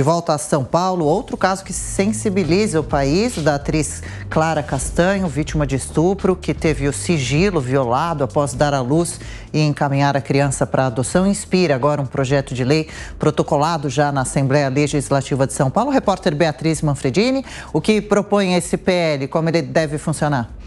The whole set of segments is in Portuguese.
De volta a São Paulo, outro caso que sensibiliza o país, da atriz Clara Castanho, vítima de estupro, que teve o sigilo violado após dar à luz e encaminhar a criança para adoção, inspira agora um projeto de lei protocolado já na Assembleia Legislativa de São Paulo. Repórter Beatriz Manfredini, o que propõe esse PL, como ele deve funcionar?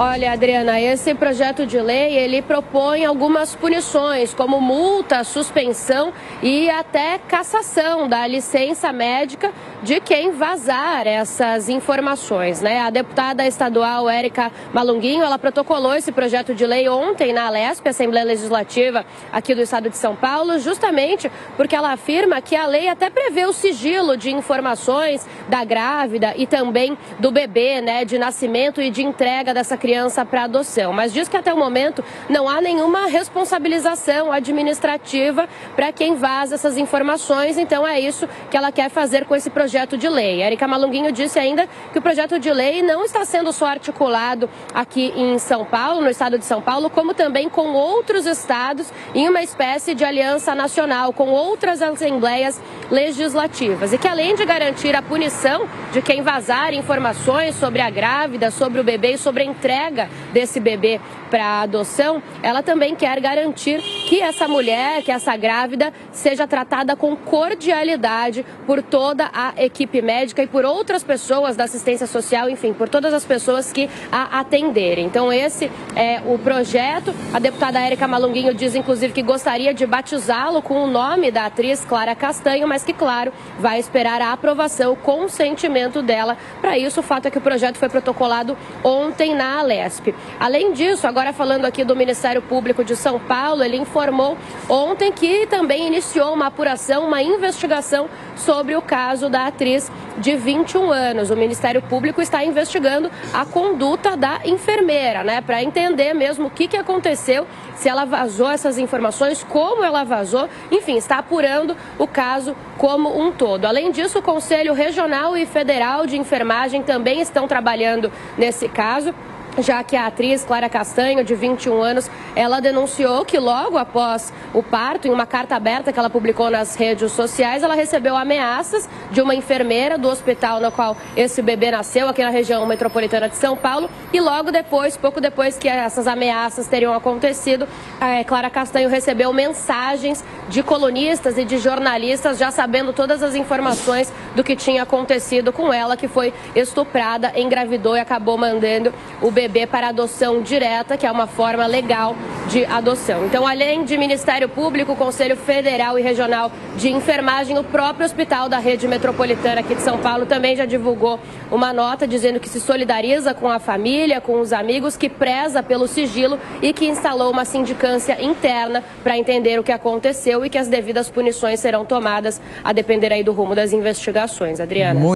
Olha, Adriana, esse projeto de lei ele propõe algumas punições, como multa, suspensão e até cassação da licença médica de quem vazar essas informações, né? A deputada estadual Érica Malunguinho, ela protocolou esse projeto de lei ontem na Alesp, Assembleia Legislativa aqui do estado de São Paulo, justamente porque ela afirma que a lei até prevê o sigilo de informações da grávida e também do bebê, né, de nascimento e de entrega dessa criança para adoção, mas diz que até o momento não há nenhuma responsabilização administrativa para quem vaza essas informações, então é isso que ela quer fazer com esse projeto de lei. Erika Malunguinho disse ainda que o projeto de lei não está sendo só articulado aqui em São Paulo, no estado de São Paulo, como também com outros estados em uma espécie de aliança nacional com outras assembleias legislativas e que além de garantir a punição de quem vazar informações sobre a grávida, sobre o bebê e sobre a entrega desse bebê para adoção, ela também quer garantir que essa mulher, que essa grávida, seja tratada com cordialidade por toda a equipe médica e por outras pessoas da assistência social, enfim, por todas as pessoas que a atenderem. Então, esse é o projeto. A deputada Érica Malunguinho diz, inclusive, que gostaria de batizá-lo com o nome da atriz Clara Castanho, mas que, claro, vai esperar a aprovação, o consentimento dela. Para isso, o fato é que o projeto foi protocolado ontem na Alesp. Além disso, agora falando aqui do Ministério Público de São Paulo, ele informou ontem que também iniciou uma apuração, uma investigação sobre o caso da atriz de 21 anos. O Ministério Público está investigando a conduta da enfermeira, né, para entender mesmo o que, que aconteceu, se ela vazou essas informações, como ela vazou, enfim, está apurando o caso como um todo. Além disso, o Conselho Regional e Federal de Enfermagem também estão trabalhando nesse caso já que a atriz Clara Castanho, de 21 anos, ela denunciou que logo após o parto, em uma carta aberta que ela publicou nas redes sociais, ela recebeu ameaças de uma enfermeira do hospital no qual esse bebê nasceu, aqui na região metropolitana de São Paulo, e logo depois, pouco depois que essas ameaças teriam acontecido, a Clara Castanho recebeu mensagens de colunistas e de jornalistas já sabendo todas as informações do que tinha acontecido com ela, que foi estuprada, engravidou e acabou mandando o bebê bebê para adoção direta, que é uma forma legal de adoção. Então, além de Ministério Público, Conselho Federal e Regional de Enfermagem, o próprio hospital da rede metropolitana aqui de São Paulo também já divulgou uma nota dizendo que se solidariza com a família, com os amigos, que preza pelo sigilo e que instalou uma sindicância interna para entender o que aconteceu e que as devidas punições serão tomadas a depender aí do rumo das investigações. Adriana.